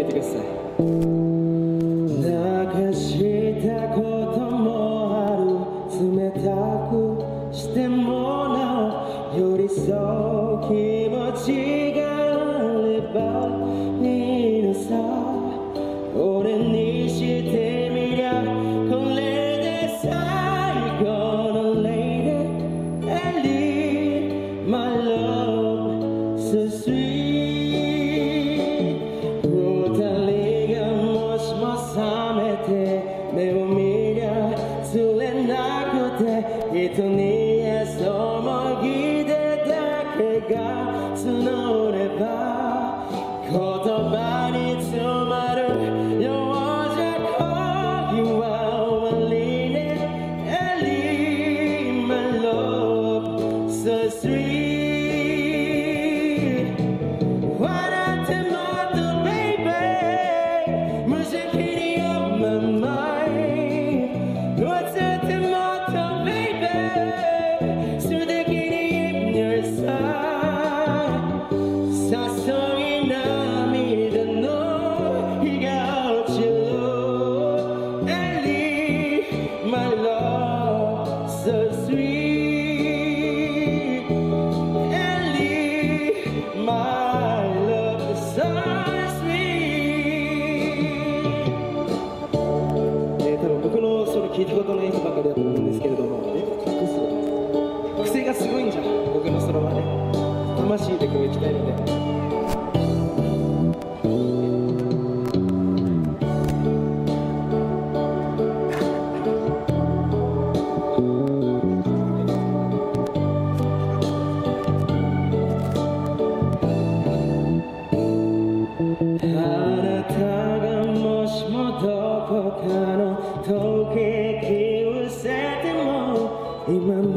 入てください。泣かしたこともある。冷たくしてもなお寄り添う気持ちがあればいいのさ。俺にしてみりゃこれで最後の Lady Ellie My love so sweet to need 聞いたことない人ばかりだと思うんですけれども。癖がすごいんじゃん。僕のその場で。魂でこう行きたいので。Amen.